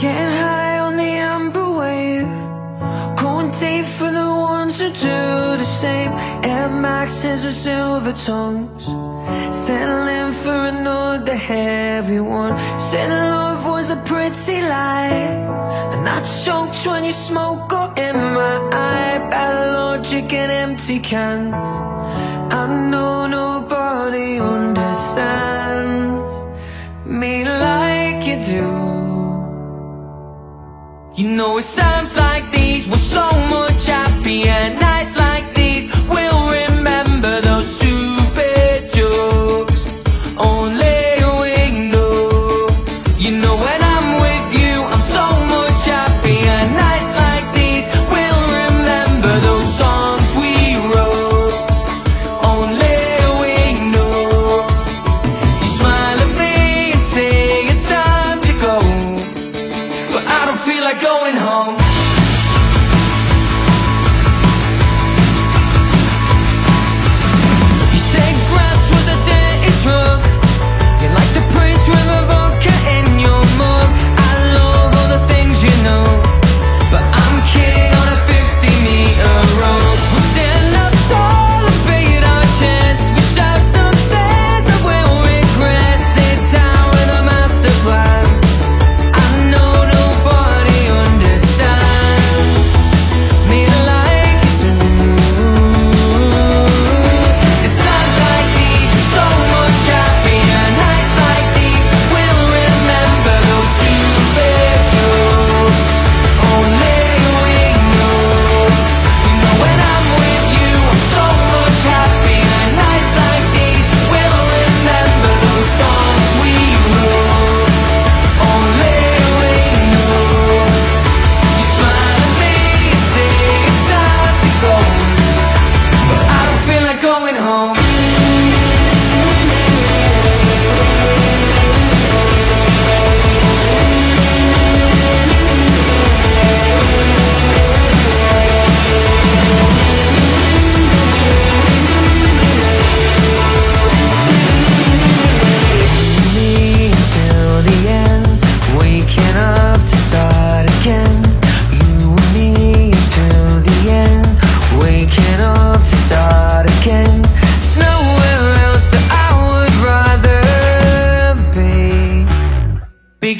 Get high on the amber wave. Going deep for the ones who do the same. Air Maxes and silver tongues, Settling for another heavy one. Said love was a pretty lie. And I choked when you smoke got in my eye. Bad logic and empty cans. I know You know it times like these were so much happier now home.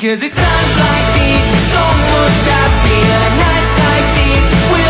Because it's times like these, so much happier nights like these. We'll